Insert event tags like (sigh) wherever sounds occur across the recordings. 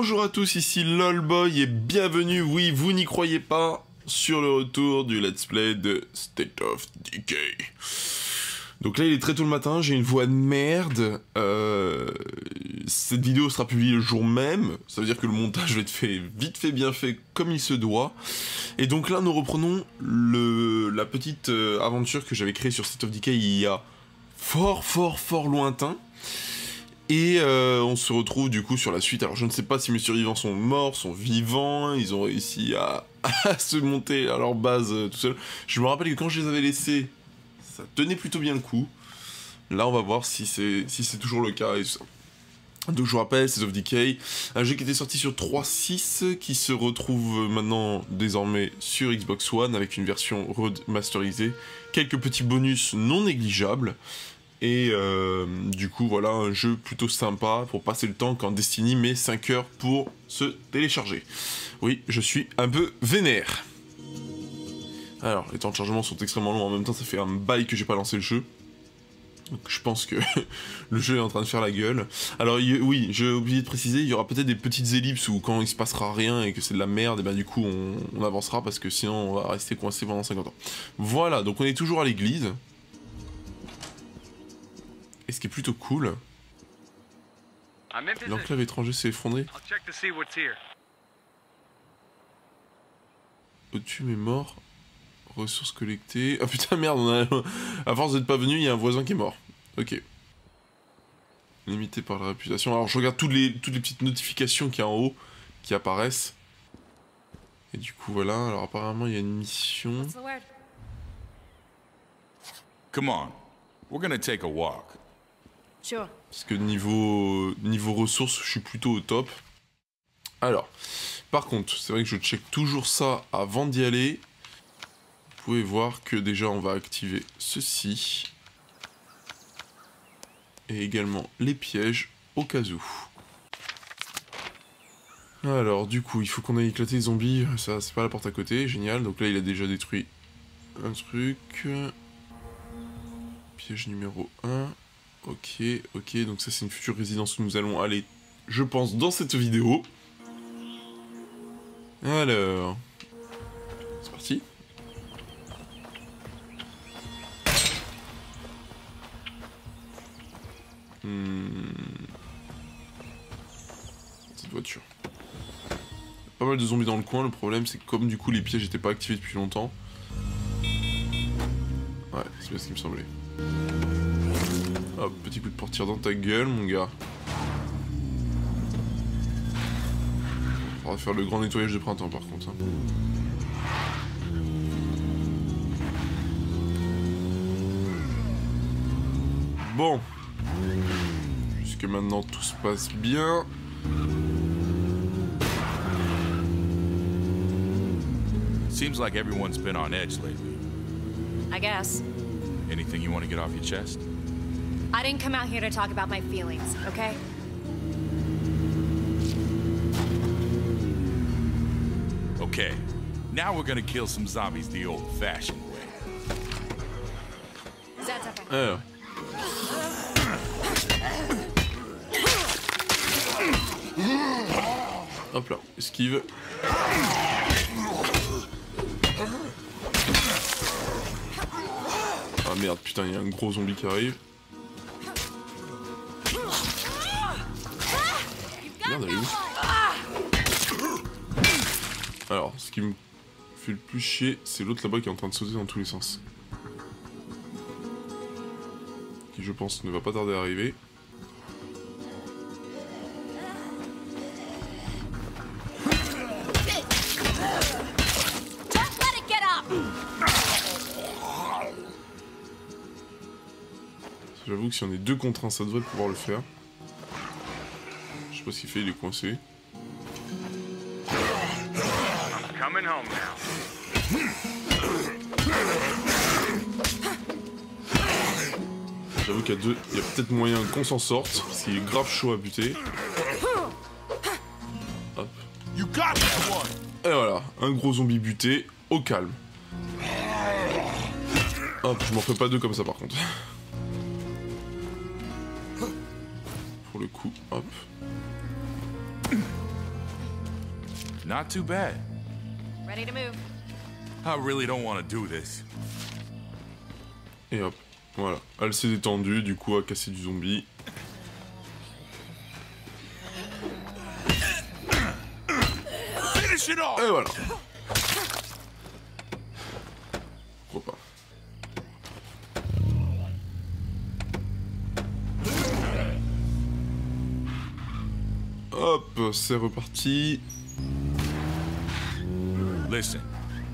Bonjour à tous, ici LOLBOY et bienvenue, oui, vous n'y croyez pas, sur le retour du let's play de State of Decay. Donc là, il est très tôt le matin, j'ai une voix de merde. Euh, cette vidéo sera publiée le jour même, ça veut dire que le montage va être fait vite fait, bien fait, comme il se doit. Et donc là, nous reprenons le, la petite euh, aventure que j'avais créée sur State of Decay il y a fort, fort, fort lointain. Et euh, on se retrouve du coup sur la suite. Alors je ne sais pas si mes survivants sont morts, sont vivants, ils ont réussi (laughs) à, se monter à leur base euh, tout seul. Je me rappelle que quand je les avais laissés, ça tenait plutôt bien le coup. Là on va voir si c'est si c'est toujours le cas. Donc je vous rappelle, c'est of Decay, un jeu qui était sorti sur 3.6, qui se retrouve maintenant désormais sur Xbox One avec une version remasterisée, quelques petits bonus non négligeables, et euh, du coup, voilà, un jeu plutôt sympa pour passer le temps quand Destiny met 5 heures pour se télécharger. Oui, je suis un peu vénère. Alors, les temps de chargement sont extrêmement longs, en même temps ça fait un bail que j'ai pas lancé le jeu. Donc je pense que (laughs) le jeu est en train de faire la gueule. Alors oui, j'ai oublié de préciser, il y aura peut-être des petites ellipses où quand il se passera rien et que c'est de la merde, et ben du coup on, on, avancera parce que sinon on va rester coincé pendant 50 ans. Voilà, donc on est toujours à l'église. Et ce qui est plutôt cool, l'enclave étranger s'est effondré. Otum est mort. Ressources collectées. Oh putain (laughs) merde, on a... à force d'être pas venu, il y a un voisin qui est mort. Ok. Limité par la réputation. Alors je regarde toutes les, toutes les petites notifications qu'il y a en haut qui apparaissent. Et du coup voilà, alors apparemment il y a une mission. Come on, we're gonna take a walk. Parce que niveau, niveau ressources, je suis plutôt au top. Alors, par contre, c'est vrai que je check toujours ça avant d'y aller. Vous pouvez voir que déjà on va activer ceci. Et également les pièges au cas où. Alors, du coup, il faut qu'on aille éclater les zombies. Ça, c'est pas la porte à côté. Génial. Donc là, il a déjà détruit un truc. Piège numéro 1. Ok, ok, donc ça c'est une future résidence où nous allons aller, je pense, dans cette vidéo. Alors... C'est parti. Hmm. Cette voiture. Pas mal de zombies dans le coin, le problème c'est que comme du coup les pièges n'étaient pas activés depuis longtemps... Ouais, c'est bien ce qui me semblait. Hop, petit coup de portière dans ta gueule, mon gars. On va faire le grand nettoyage de printemps, par contre. Hein. Bon. Jusque maintenant, tout se passe bien. Seems like everyone's been on edge lately. I guess. Anything you want to get off your chest? I didn't come out here to talk about my feelings, okay? Okay, now we're gonna kill some zombies the old-fashioned way. Alors. Hop là, esquive. Ah merde, putain, il y a un gros zombie qui arrive. Alors, ce qui me fait le plus chier, c'est l'autre là-bas qui est en train de sauter dans tous les sens. Qui, je pense, ne va pas tarder à arriver. J'avoue que si on est deux contre un, ça devrait pouvoir le faire qu'il fait, il est coincé. J'avoue qu'il y a deux, il y a peut-être moyen qu'on s'en sorte, parce qu'il est grave chaud à buter. Hop. Et voilà, un gros zombie buté, au calme. Hop, je m'en fais pas deux comme ça par contre. Pour le coup, hop. Not too bad. Ready to move. I really don't want to do this. Et hop, voilà. Elle s'est détendue, du coup, à casser du zombie. Finish it off! Et voilà. Pourquoi pas. Hop, c'est reparti. Listen,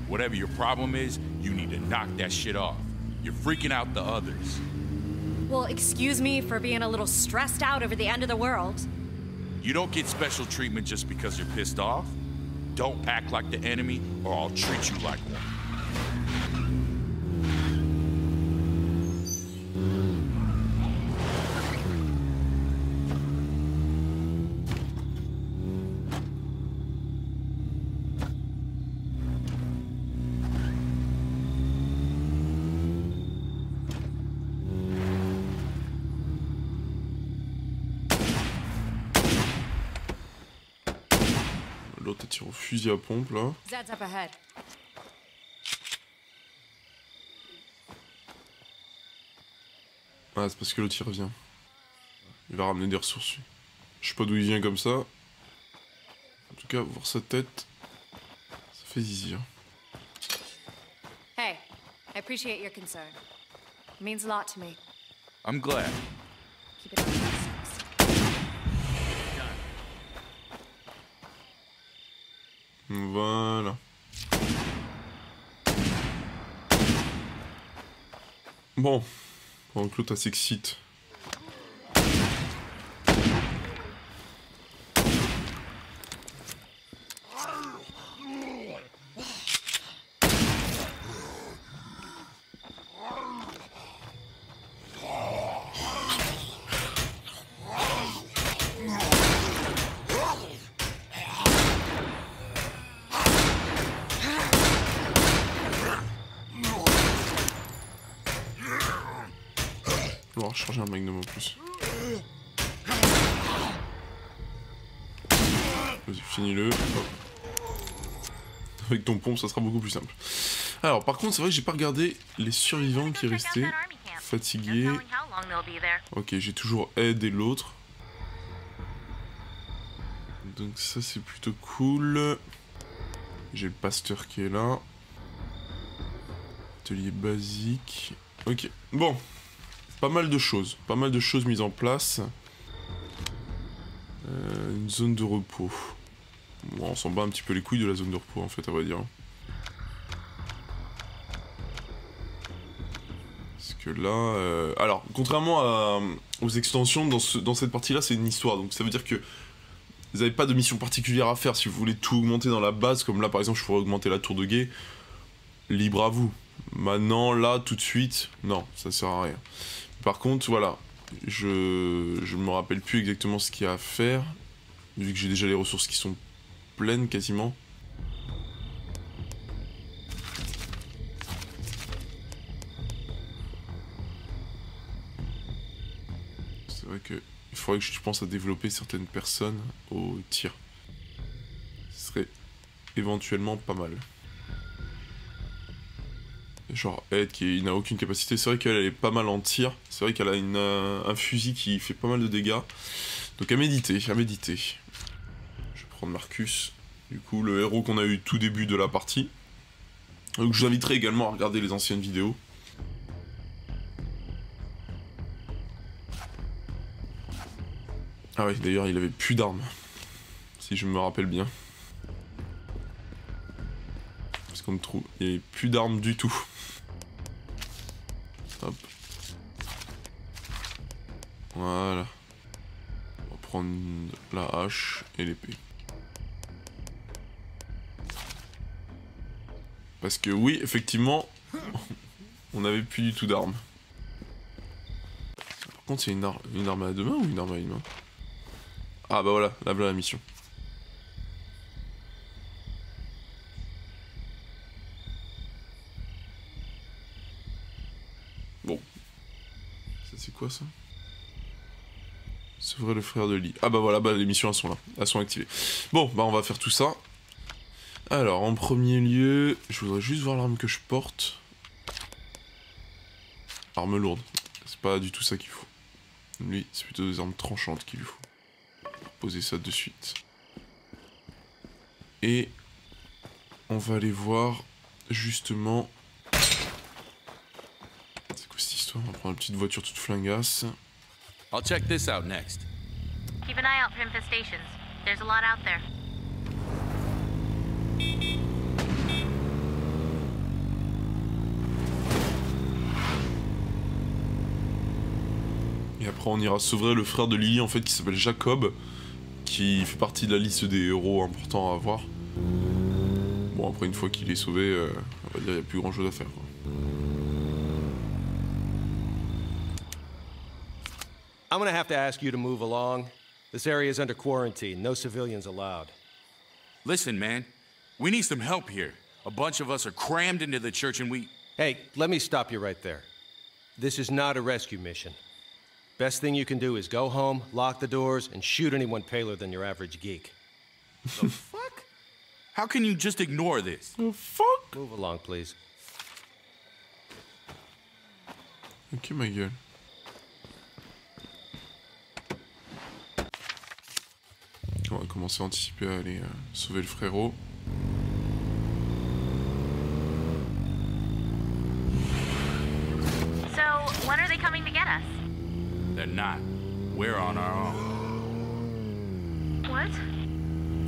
whatever your problem is, you need to knock that shit off. You're freaking out the others. Well, excuse me for being a little stressed out over the end of the world. You don't get special treatment just because you're pissed off. Don't act like the enemy, or I'll treat you like one. Tire au fusil à pompe là. Up. Ah, c'est parce que l'autre il revient. Il va ramener des ressources. Je sais pas d'où il vient comme ça. En tout cas, voir sa tête, ça fait zizir. Hey, I appreciate your concern. It means a lot to me. I'm glad. Keep it on Voilà. Bon, pendant que l'autre s'excite. On va recharger un magnum en plus. Vas-y, finis-le. Hop. Avec ton pompe, ça sera beaucoup plus simple. Alors, par contre, c'est vrai que j'ai pas regardé les survivants qui restaient. Fatigués. Ok, j'ai toujours Ed et l'autre. Donc ça, c'est plutôt cool. J'ai le pasteur qui est là. Atelier basique. Ok, bon. Pas mal de choses. Pas mal de choses mises en place. Euh, une zone de repos. On s'en bat un petit peu les couilles de la zone de repos, en fait, à vrai dire. Parce que là... euh, Alors, contrairement à- aux extensions, dans, ce- dans cette partie-là, c'est une histoire. Donc ça veut dire que vous n'avez pas de mission particulière à faire. Si vous voulez tout augmenter dans la base, comme là, par exemple, je pourrais augmenter la tour de guet, libre à vous. Maintenant, là, tout de suite, non, ça sert à rien. Par contre, voilà, je je me rappelle plus exactement ce qu'il y a à faire, vu que j'ai déjà les ressources qui sont pleines quasiment. C'est vrai que il faudrait que je pense à développer certaines personnes au tir. Ce serait éventuellement pas mal. Genre Ed qui n'a aucune capacité, c'est vrai qu'elle elle est pas mal en tir, c'est vrai qu'elle a une, euh, un fusil qui fait pas mal de dégâts. Donc à méditer, à méditer. Prendre Marcus, du coup le héros qu'on a eu tout début de la partie. Donc je vous inviterai également à regarder les anciennes vidéos. Ah oui, d'ailleurs il avait plus d'armes, si je me rappelle bien. Parce qu'on me trouve, il n'y avait plus d'armes du tout. Hop. Voilà. On va prendre la hache et l'épée. Parce que oui, effectivement, on n'avait plus du tout d'armes. Par contre, c'est une, ar- une arme à deux mains ou une arme à une main? Ah bah voilà, là voilà la mission. Bon. Ça c'est quoi ça? Vrai le frère de Lee. Ah bah voilà, bah les missions elles sont là. Elles sont activées. Bon, bah on va faire tout ça. Alors, en premier lieu, je voudrais juste voir l'arme que je porte. Arme lourde. C'est pas du tout ça qu'il faut. Lui, c'est plutôt des armes tranchantes qu'il lui faut. Poser ça de suite. Et on va aller voir justement. C'est quoi cette histoire? On va prendre une petite voiture toute flingasse. I'll check this out next. Keep an eye out for infestations. There's a lot out there. Et après, on ira sauver le frère de Lily, en fait, qui s'appelle Jacob, qui fait partie de la liste des héros importants à avoir. Bon, après, une fois qu'il est sauvé, euh, on va dire, il n'y a plus grand chose à faire. Quoi. I'm gonna have to ask you to move along. This area is under quarantine. No civilians allowed. Listen, man, we need some help here. A bunch of us are crammed into the church and we. Hey, let me stop you right there. This is not a rescue mission. Best thing you can do is go home, lock the doors, and shoot anyone paler than your average geek. The Fuck? How can you just ignore this? Oh, fuck Move along, please. Ok, ma gueule. On va commencer à anticiper à aller euh, sauver le frérot. Not. We're on our own. What?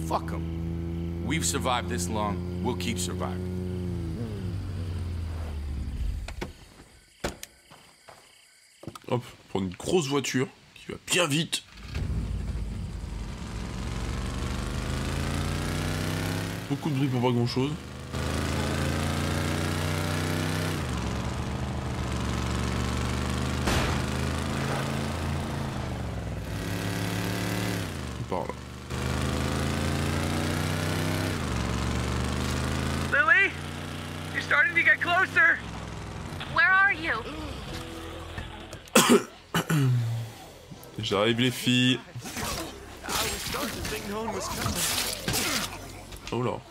Fuck them. We've survived this long, we'll keep surviving. Hop, prendre une grosse voiture qui va bien vite. Beaucoup de bruit pour pas grand chose. Par là. Lily? You're starting to get closer! Where are you? J'arrive les filles. I was starting to think no one was coming. Oh là.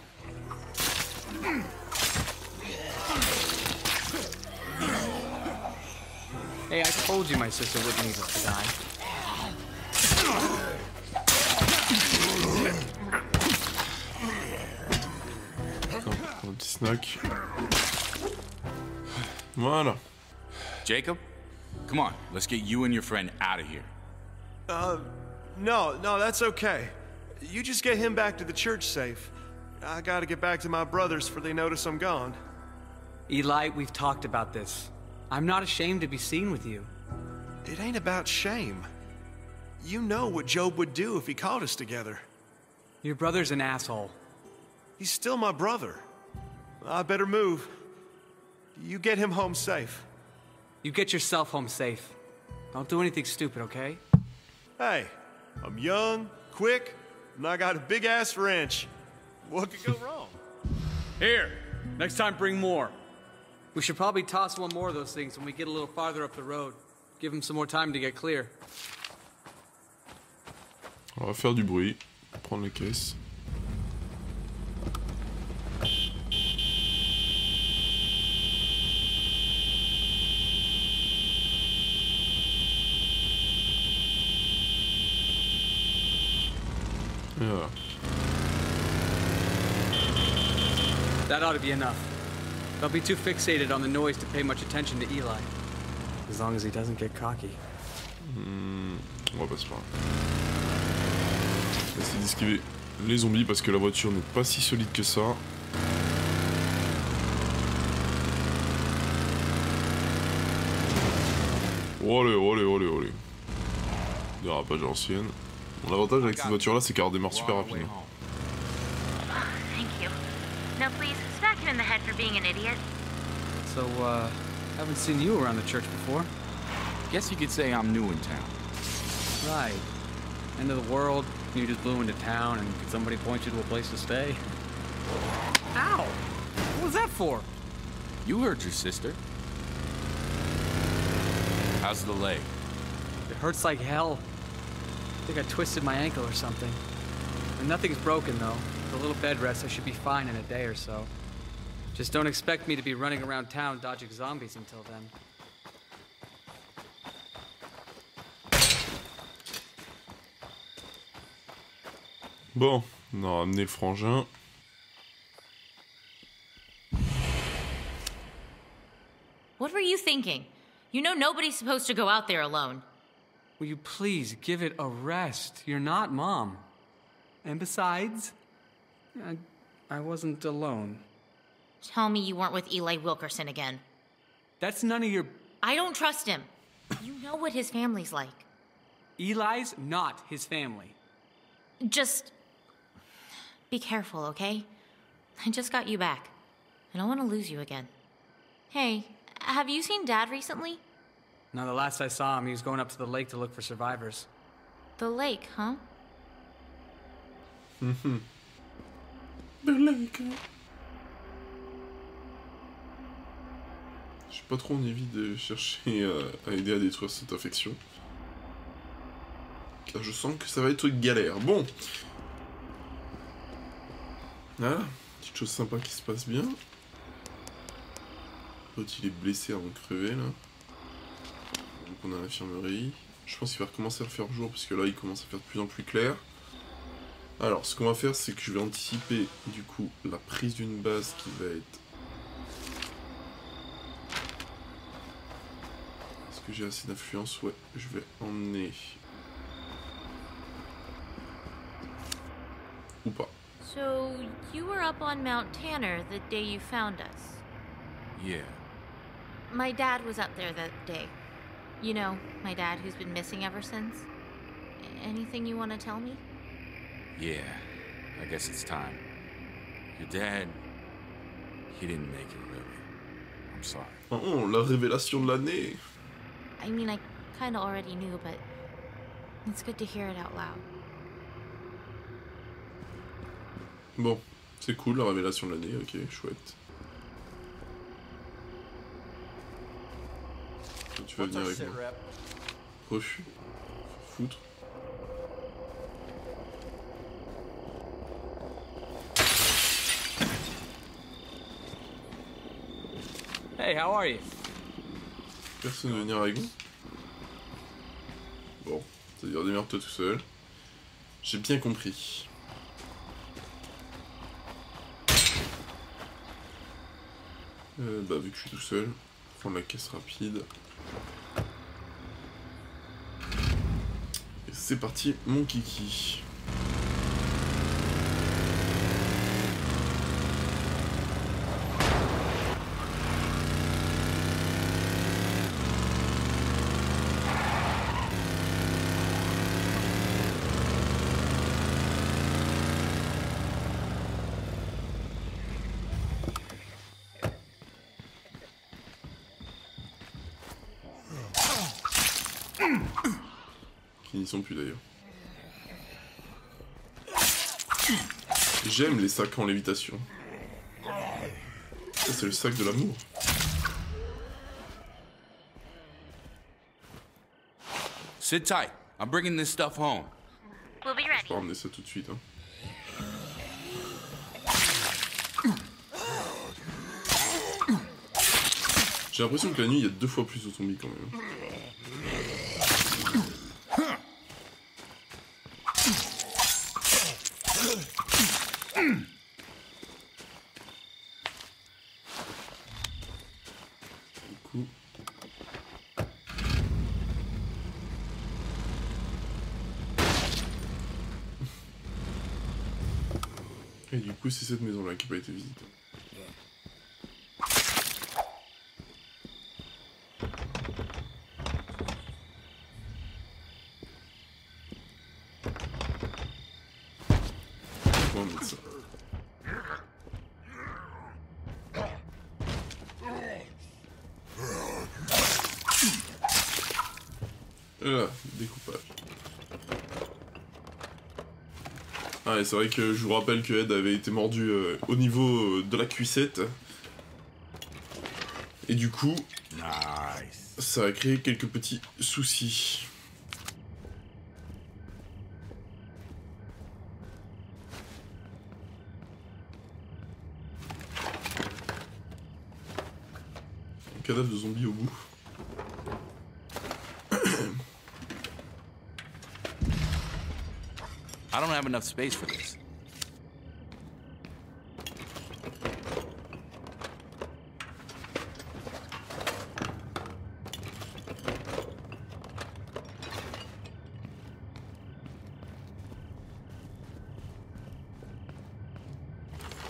Hey, I told you my sister wouldn't leave us to die. Un petit snack. Voilà. Jacob? Come on, let's get you and your friend out of here. Uh, no, no, that's okay. You just get him back to the church safe. I gotta get back to my brothers for they notice I'm gone. Eli, we've talked about this. I'm not ashamed to be seen with you. It ain't about shame. You know what Job would do if he caught us together. Your brother's an asshole. He's still my brother. I better move. You get him home safe. You get yourself home safe. Don't do anything stupid, okay? Hey, I'm young, quick, and I got a big ass wrench. What could go (laughs) wrong? Here, next time bring more. We should probably toss one more of those things when we get a little farther up the road. Give him some more time to get clear. On va faire du bruit. Prendre les caisses. To be enough. Don't be too fixated on the noise to pay much attention to Eli. As long as he doesn't get cocky. On va là. On va essayer d'esquiver les zombies parce que la voiture n'est pas si solide que ça. Olé, olé, olé, olé. Dérapage à l'ancienne. Mon avantage avec cette voiture là, c'est qu'elle redémarre super rapidement. In the head for being an idiot. So, uh, haven't seen you around the church before. Guess you could say I'm new in town. Right. End of the world, you just blew into town, and could somebody point you to a place to stay? Ow! What was that for? You hurt your sister. How's the leg? It hurts like hell. I think I twisted my ankle or something. And nothing's broken, though. a little bed rest, I should be fine in a day or so. Just don't expect me to be running around town dodging zombies until then. Bon, on a ramené le frangin. What were you thinking? You know nobody's supposed to go out there alone. Will you please give it a rest? You're not mom. And besides, I, I wasn't alone. Tell me you weren't with Eli Wilkerson again. That's none of your. I don't trust him. You know what his family's like. Eli's not his family. Just be careful, okay? I just got you back. I don't want to lose you again. Hey, have you seen Dad recently? Now, the last I saw him, he was going up to the lake to look for survivors. The lake, huh? Mm hmm. The lake. J'ai pas trop envie de chercher euh, à aider à détruire cette infection. Car je sens que ça va être galère. Bon. Voilà. Petite chose sympa qui se passe bien. L'autre il est blessé avant de crever là. Donc on a l'infirmerie. Je pense qu'il va recommencer à faire jour parce que là il commence à faire de plus en plus clair. Alors ce qu'on va faire c'est que je vais anticiper du coup la prise d'une base qui va être... que j'ai assez d'influence Ouais, je vais emmener... Ou pas. So, you were up on Mount Tanner the day you found us. Yeah. My dad was up there that day. You know, my dad who's been missing ever since. Anything you want to tell me? Yeah. I guess it's time. Your dad, he didn't make it really. I'm sorry. Oh, la révélation de l'année I mean, I kind of already knew, but it's good to hear it out loud. Bon, c'est cool la révélation de l'année, ok, chouette. Tu vas venir avec moi. Refus. Foutre. Hey, how are you? Personne ne veut venir avec moi Bon, c'est-à-dire démerde-toi tout seul. J'ai bien compris. Euh, bah vu que je suis tout seul, prendre la caisse rapide. Et c'est parti, mon kiki. Qui n'y sont plus d'ailleurs. J'aime les sacs en lévitation. Ça, c'est le sac de l'amour. Sit tight. I'm bringing this stuff home. We'll be Je ready. peux ramener ça tout de suite. Hein. J'ai l'impression que la nuit, il y a deux fois plus de zombies quand même. Du coup... Et du coup, c'est cette maison-là qui n'a pas été visitée. Voilà, découpage. Ah, c'est vrai que je vous rappelle que Ed avait été mordu euh, au niveau euh, de la cuissette. Et du coup, ça a créé quelques petits soucis. Cadavre de zombie au bout. Have enough space for this.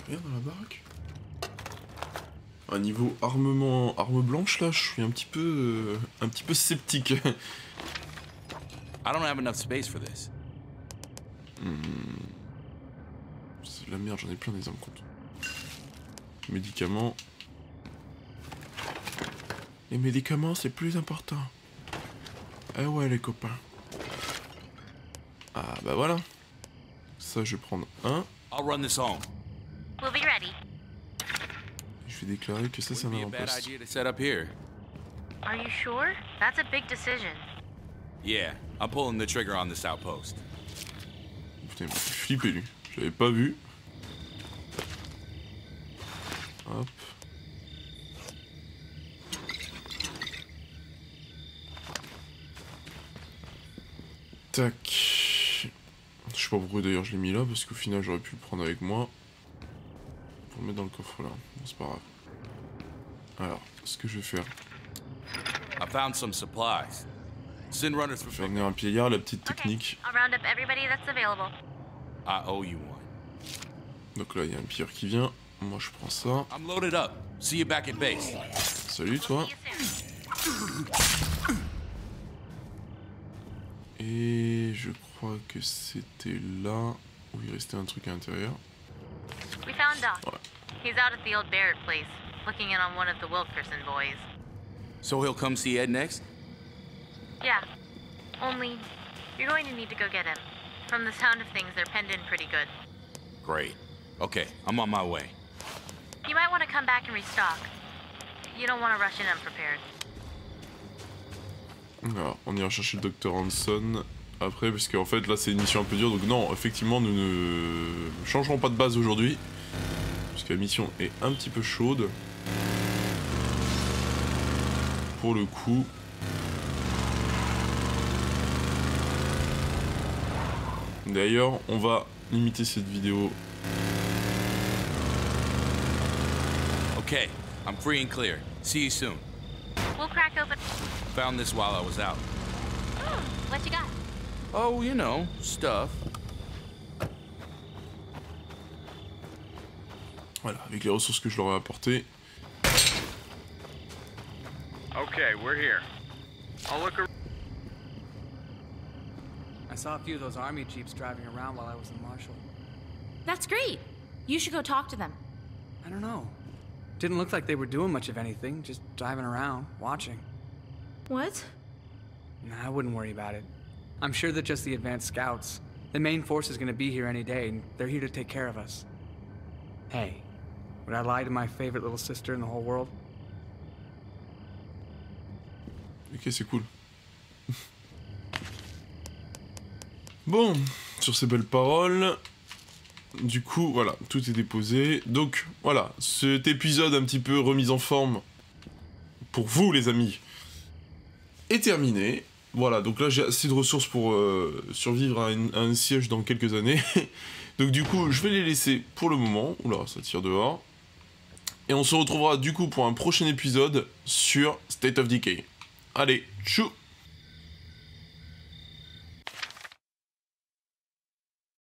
Rien dans la baraque Un niveau armement, arme blanche là, je suis un petit peu, euh, un petit peu sceptique. (laughs) I don't have enough space for this. C'est de la merde, j'en ai plein des armes compte. Médicaments. Les médicaments, c'est plus important. Eh ouais, les copains. Ah bah voilà. Ça, je vais prendre un. I'll run this home. We'll be ready. Je vais déclarer que ça, c'est un Wouldn't be a bad avant-poste. idea to set up here. Are you sure? That's a big decision. Yeah, I'm pulling the trigger on this outpost. Putain, m'a fait flipper lui. J'avais pas vu. Hop. Tac. Je sais pas pourquoi d'ailleurs je l'ai mis là, parce qu'au final j'aurais pu le prendre avec moi. Pour le mettre dans le coffre là. Bon, c'est pas grave. Alors, ce que je vais faire, I found some supplies. Je vais amener un pied la petite Okay. technique. I'll round up everybody that's available. I owe you one. Donc là, il y a un pilleur qui vient. Moi, je prends ça. I'm loaded up. See you back at base. Salut toi. Et je crois que c'était là où il restait un truc à l'intérieur. We found Doc. Ouais. He's out at the old Barrett place, looking in on one of the Wilkerson boys. So he'll come see Ed next? Yeah. Only, you're going to need to go get him. From the sound of things, they're penned in pretty good. Great. Okay, I'm on my way. You might want to come back and restock. You don't want to rush in unprepared. Alors, on ira chercher le docteur Hanson après, parce qu'en fait là c'est une mission un peu dure. Donc non, effectivement, nous ne changerons pas de base aujourd'hui. Parce que la mission est un petit peu chaude. Pour le coup. D'ailleurs, on va limiter cette vidéo. Okay, I'm free and clear. See you soon. We'll crack open. Found this while I was out. What you got? Oh, you know, stuff. Voilà, avec les ressources que je leur ai apportées. Okay, we're here. I'll look around. I saw a few of those army jeeps driving around while I was in Marshall. That's great. You should go talk to them. I don't know. Didn't look like they were doing much of anything, just driving around, watching. What? Nah, I wouldn't worry about it. I'm sure they're just the advanced scouts. The main force is gonna be here any day, and they're here to take care of us. Hey, would I lie to my favorite little sister in the whole world? Ok, c'est cool. Bon, sur ces belles paroles, du coup, voilà, tout est déposé. Donc, voilà, cet épisode un petit peu remis en forme pour vous, les amis, est terminé. Voilà, donc là, j'ai assez de ressources pour euh, survivre à, à un siège dans quelques années. (laughs) donc, du coup, je vais les laisser pour le moment. Oula, ça tire dehors. Et on se retrouvera du coup pour un prochain épisode sur State of Decay. Allez, tchou